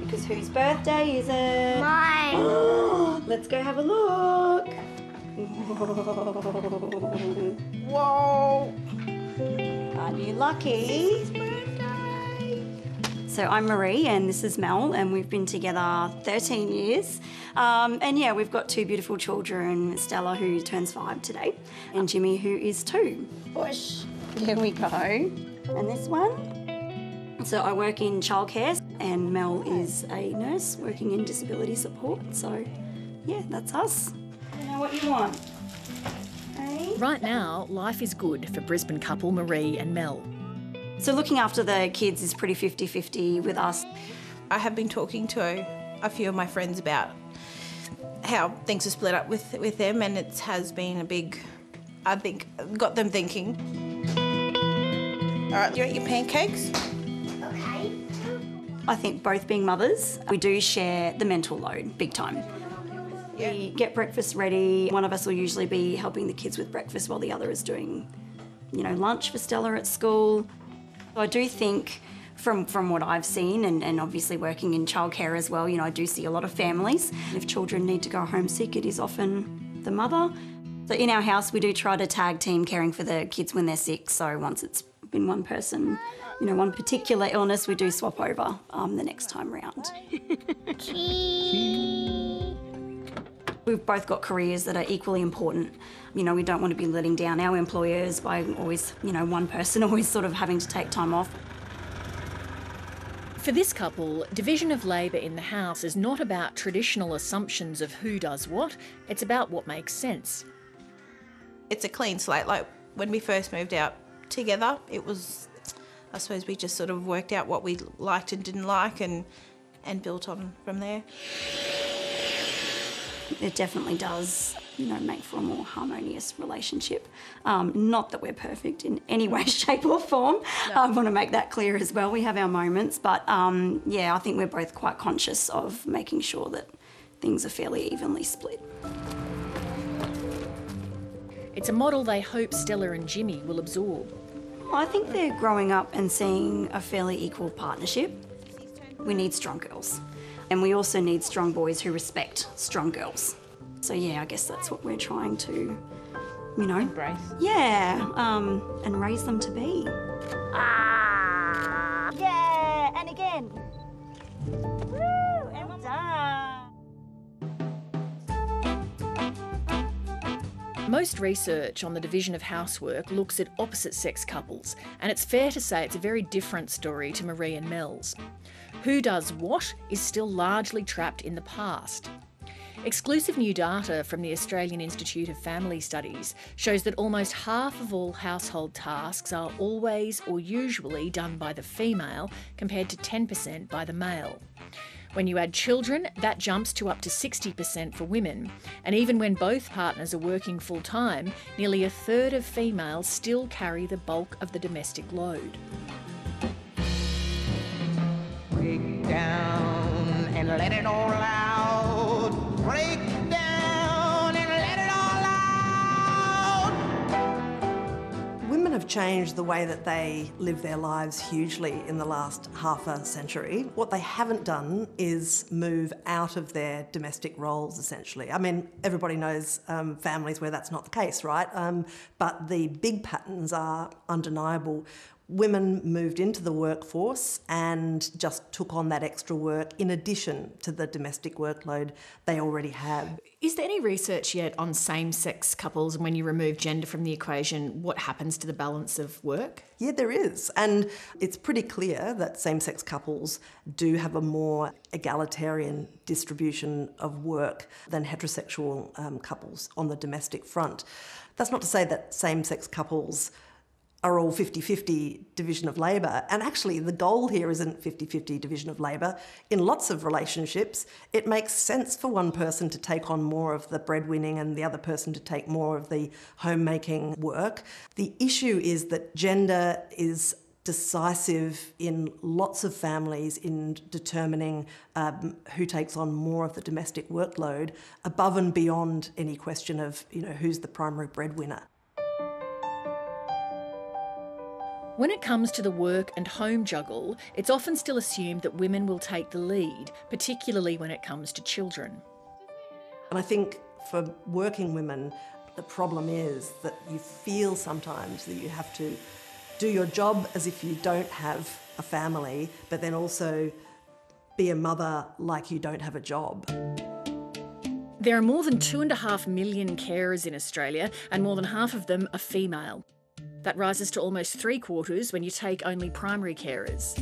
Because whose birthday is it? Mine. Let's go have a look. Whoa. Aren't you lucky? So I'm Marie and this is Mel, and we've been together 13 years. Um, and yeah, we've got two beautiful children Stella, who turns five today, and Jimmy, who is two. Push. Here we go. And this one. So I work in childcare, and Mel is a nurse working in disability support. So yeah, that's us. You know what you want. Hey? Right now, life is good for Brisbane couple Marie and Mel. So looking after the kids is pretty 50-50 with us. I have been talking to a, a few of my friends about how things are split up with, with them, and it has been a big, I think, got them thinking. All right, do you want your pancakes? I think both being mothers, we do share the mental load big time. We get breakfast ready. One of us will usually be helping the kids with breakfast while the other is doing, you know, lunch for Stella at school. I do think from, from what I've seen and, and obviously working in childcare as well, you know, I do see a lot of families. If children need to go home sick, it is often the mother. So in our house, we do try to tag team caring for the kids when they're sick. So once it's been one person, you know, one particular illness, we do swap over um, the next time round. We've both got careers that are equally important. You know, we don't want to be letting down our employers by always, you know, one person always sort of having to take time off. For this couple, division of labour in the house is not about traditional assumptions of who does what, it's about what makes sense. It's a clean slate. Like when we first moved out together, it was, I suppose, we just sort of worked out what we liked and didn't like, and and built on from there. It definitely does, you know, make for a more harmonious relationship. Um, not that we're perfect in any way, shape, or form. I want to make that clear as well. We have our moments, but um, yeah, I think we're both quite conscious of making sure that things are fairly evenly split. It's a model they hope Stella and Jimmy will absorb. I think they're growing up and seeing a fairly equal partnership. We need strong girls. And we also need strong boys who respect strong girls. So yeah, I guess that's what we're trying to, you know, Embrace. yeah, um, and raise them to be. Ah, yeah, and again. Most research on the division of housework looks at opposite sex couples, and it's fair to say it's a very different story to Marie and Mel's. Who does what is still largely trapped in the past. Exclusive new data from the Australian Institute of Family Studies shows that almost half of all household tasks are always or usually done by the female, compared to 10% by the male. When you add children, that jumps to up to 60% for women. And even when both partners are working full time, nearly a third of females still carry the bulk of the domestic load. Break down and let it all out. Break have changed the way that they live their lives hugely in the last half a century. What they haven't done is move out of their domestic roles, essentially. I mean, everybody knows um, families where that's not the case, right? Um, but the big patterns are undeniable. Women moved into the workforce and just took on that extra work in addition to the domestic workload they already have. Is there any research yet on same sex couples and when you remove gender from the equation, what happens to the balance of work? Yeah, there is. And it's pretty clear that same sex couples do have a more egalitarian distribution of work than heterosexual um, couples on the domestic front. That's not to say that same sex couples are all 50 50 division of labour. And actually, the goal here isn't 50 50 division of labour. In lots of relationships, it makes sense for one person to take on more of the breadwinning and the other person to take more of the homemaking work. The issue is that gender is decisive in lots of families in determining um, who takes on more of the domestic workload above and beyond any question of you know who's the primary breadwinner. When it comes to the work and home juggle, it's often still assumed that women will take the lead, particularly when it comes to children. And I think for working women, the problem is that you feel sometimes that you have to do your job as if you don't have a family, but then also be a mother like you don't have a job. There are more than two and a half million carers in Australia, and more than half of them are female. That rises to almost three quarters when you take only primary carers.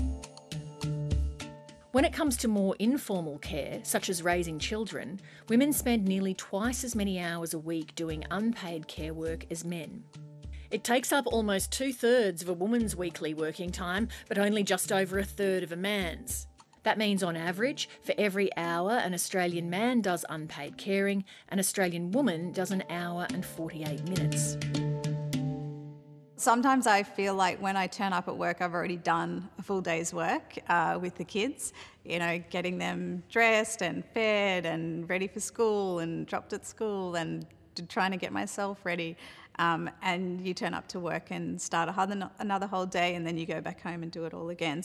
When it comes to more informal care, such as raising children, women spend nearly twice as many hours a week doing unpaid care work as men. It takes up almost two thirds of a woman's weekly working time, but only just over a third of a man's. That means, on average, for every hour an Australian man does unpaid caring, an Australian woman does an hour and 48 minutes. Sometimes I feel like when I turn up at work, I've already done a full day's work uh, with the kids, you know, getting them dressed and fed and ready for school and dropped at school and trying to get myself ready. Um, and you turn up to work and start another whole day, and then you go back home and do it all again.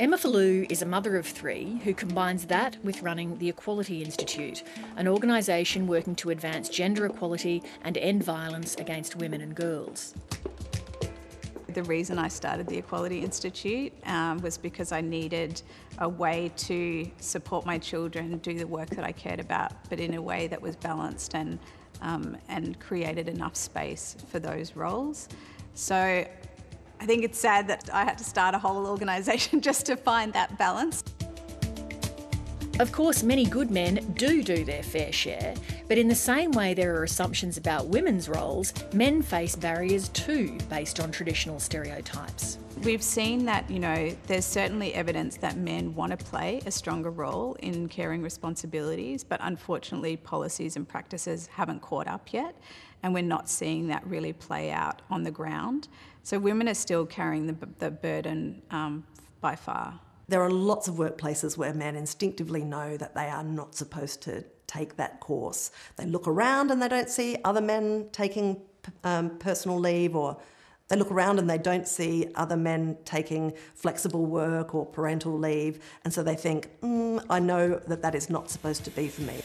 Emma Fulu is a mother of three who combines that with running the Equality Institute, an organisation working to advance gender equality and end violence against women and girls. The reason I started the Equality Institute um, was because I needed a way to support my children, do the work that I cared about, but in a way that was balanced and um, and created enough space for those roles. So I think it's sad that I had to start a whole organisation just to find that balance. Of course, many good men do do their fair share, but in the same way there are assumptions about women's roles, men face barriers too based on traditional stereotypes. We've seen that, you know, there's certainly evidence that men want to play a stronger role in caring responsibilities, but unfortunately, policies and practices haven't caught up yet, and we're not seeing that really play out on the ground. So women are still carrying the, the burden um, by far. There are lots of workplaces where men instinctively know that they are not supposed to take that course. They look around and they don't see other men taking um, personal leave, or they look around and they don't see other men taking flexible work or parental leave, and so they think, mm, I know that that is not supposed to be for me.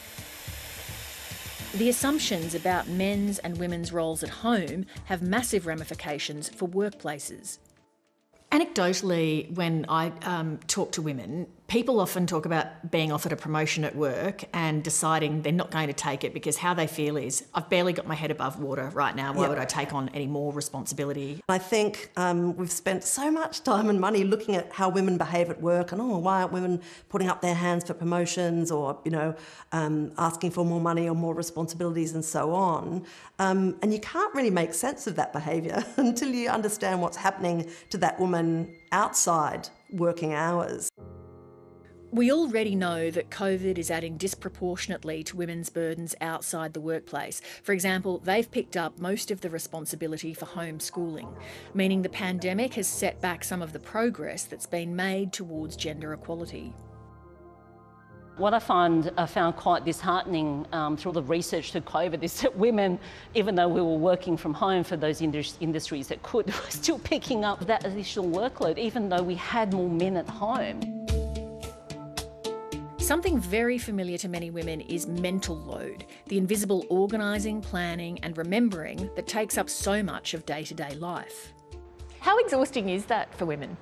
The assumptions about men's and women's roles at home have massive ramifications for workplaces. Anecdotally, when I um, talk to women, people often talk about being offered a promotion at work and deciding they're not going to take it because how they feel is I've barely got my head above water right now. Why yep. would I take on any more responsibility? I think um, we've spent so much time and money looking at how women behave at work and oh, why aren't women putting up their hands for promotions or you know um, asking for more money or more responsibilities and so on. Um, and you can't really make sense of that behaviour until you understand what's happening to that woman outside working hours. We already know that COVID is adding disproportionately to women's burdens outside the workplace. For example, they've picked up most of the responsibility for homeschooling, meaning the pandemic has set back some of the progress that's been made towards gender equality. What I find I found quite disheartening um, through the research through COVID is that women, even though we were working from home for those industries that could, were still picking up that additional workload, even though we had more men at home. Something very familiar to many women is mental load, the invisible organising, planning, and remembering that takes up so much of day to day life. How exhausting is that for women?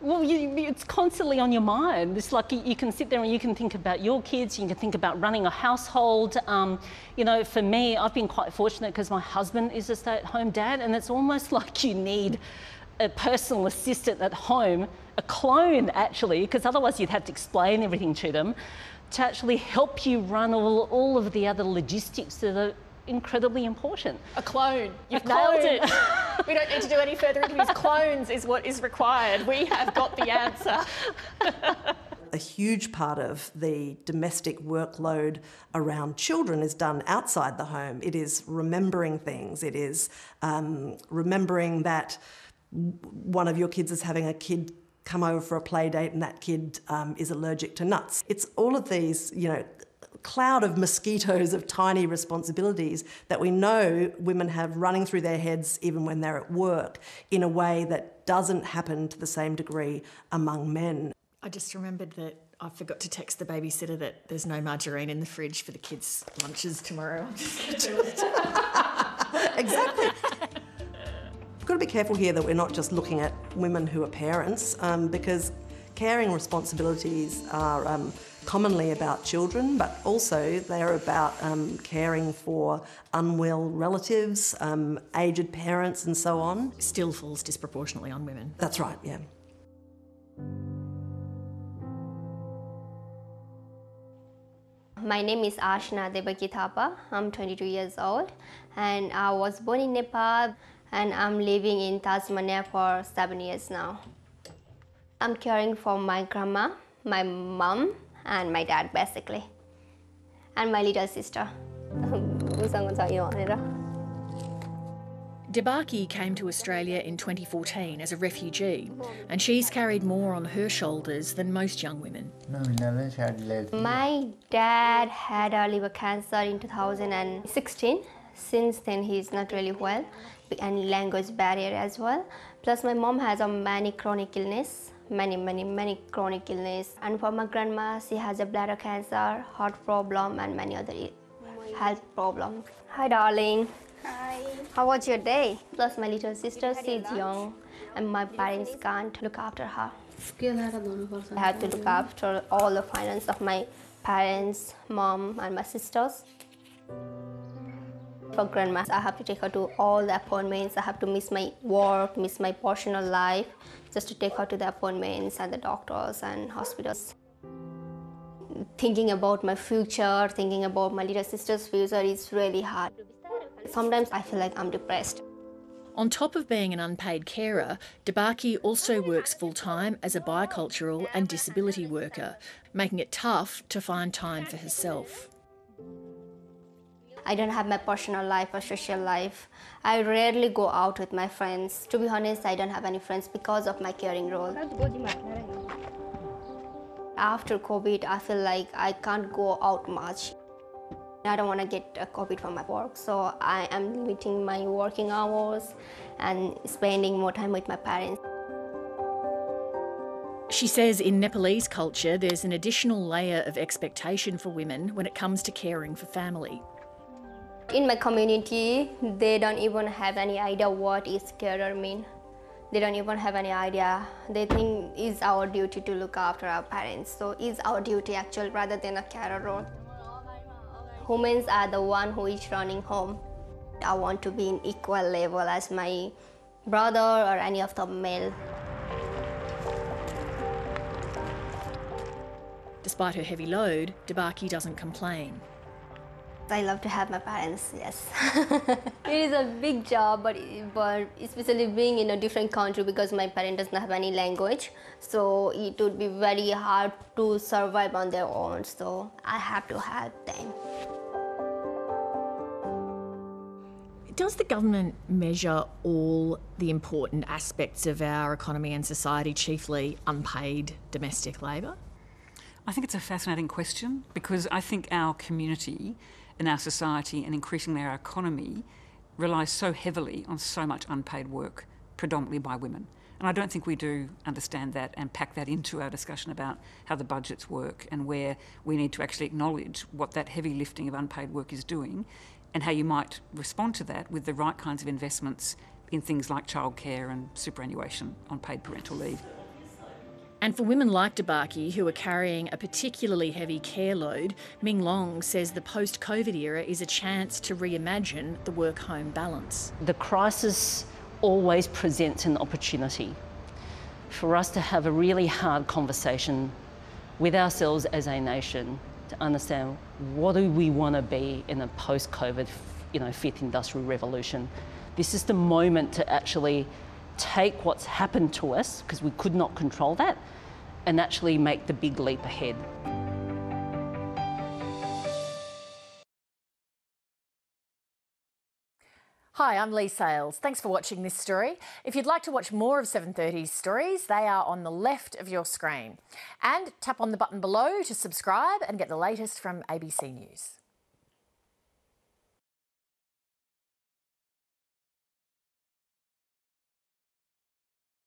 Well, you, it's constantly on your mind. It's like you, can sit there and you can think about your kids, you can think about running a household. Um, you know, for me, I've been quite fortunate because my husband is a stay at home dad, and it's almost like you need a personal assistant at home, a clone actually, because otherwise you'd have to explain everything to them, to actually help you run all, all of the other logistics that are incredibly important. A clone. You've nailed it. we don't need to do any further interviews. Clones is what is required. We have got the answer. a huge part of the domestic workload around children is done outside the home. It is remembering things. It is um, remembering that one of your kids is having a kid come over for a play date and that kid um, is allergic to nuts. It's all of these, you know, cloud of mosquitoes of tiny responsibilities that we know women have running through their heads even when they're at work in a way that doesn't happen to the same degree among men. I just remembered that I forgot to text the babysitter that there's no margarine in the fridge for the kids' lunches tomorrow. exactly. We've got to be careful here that we're not just looking at women who are parents um, because caring responsibilities are um, commonly about children, but also they're about um, caring for unwell relatives, um, aged parents, and so on. Still falls disproportionately on women. That's right, yeah. My name is Ashna Devaki Thapa. I'm 22 years old and I was born in Nepal and I'm living in Tasmania for seven years now. I'm caring for my grandma, my mom, and my dad basically, and my little sister. Debaki came to Australia in 2014 as a refugee, and she's carried more on her shoulders than most young women. My dad had a liver cancer in 2016. Since then, he's not really well, and language barrier as well. Plus, my mom has a many chronic illness, many, many, many chronic illness. And for my grandma, she has a bladder cancer, heart problem, and many other health problems. Hi, darling. Hi. How was your day? Plus, my little sister, she's young, and my parents can't look after her. I have to look after all the finance of my parents, mom, and my sisters. For grandma, I have to take her to all the appointments. I have to miss my work, miss my personal life, just to take her to the appointments and the doctors and hospitals. Thinking about my future, thinking about my little sister's future is really hard. Sometimes I feel like I'm depressed. On top of being an unpaid carer, Debaki also works full time as a bicultural and disability worker, making it tough to find time for herself. I don't have my personal life or social life. I rarely go out with my friends. To be honest, I don't have any friends because of my caring role. After COVID, I feel like I can't go out much. I don't want to get a COVID from my work, so I am limiting my working hours and spending more time with my parents. She says in Nepalese culture, there's an additional layer of expectation for women when it comes to caring for family. In my community, they don't even have any idea what is carer mean. They don't even have any idea. They think it's our duty to look after our parents. So it's our duty actually rather than a carer role. Humans are the one who is running home. I want to be in equal level as my brother or any of the male. Despite her heavy load, Debaki doesn't complain. I love to have my parents, yes. it is a big job, but, but especially being in a different country because my parent doesn't have any language, so it would be very hard to survive on their own, so I have to help them. Does the government measure all the important aspects of our economy and society, chiefly unpaid domestic labour? I think it's a fascinating question because I think our community and our society and increasingly our economy relies so heavily on so much unpaid work, predominantly by women. And I don't think we do understand that and pack that into our discussion about how the budgets work and where we need to actually acknowledge what that heavy lifting of unpaid work is doing and how you might respond to that with the right kinds of investments in things like childcare and superannuation on paid parental leave. And for women like Debaki who are carrying a particularly heavy care load, Ming Long says the post COVID era is a chance to reimagine the work home balance. The crisis always presents an opportunity for us to have a really hard conversation with ourselves as a nation to understand what do we want to be in a post-COVID, you know, fifth industrial revolution. This is the moment to actually take what's happened to us, because we could not control that, and actually make the big leap ahead. Hi, I'm Leigh Sales. Thanks for watching this story. If you'd like to watch more of 730's stories, they are on the left of your screen. And tap on the button below to subscribe and get the latest from ABC News.